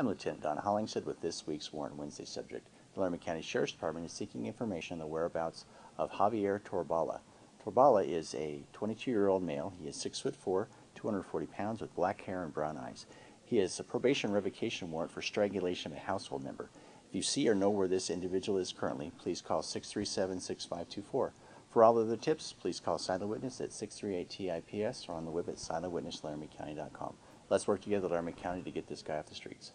I'm Lieutenant Don Hollingshead with this week's Warrant Wednesday subject. The Laramie County Sheriff's Department is seeking information on the whereabouts of Javier Torralba. Torralba is a 22-year-old male. He is 6 foot 4, 240 pounds with black hair and brown eyes. He has a probation revocation warrant for strangulation of a household member. If you see or know where this individual is currently, please call 637-6524. For all other tips, please call Silent Witness at 638-TIPS or on the web at silentwitnesslaramiecounty.com. Let's work together, Laramie County, to get this guy off the streets.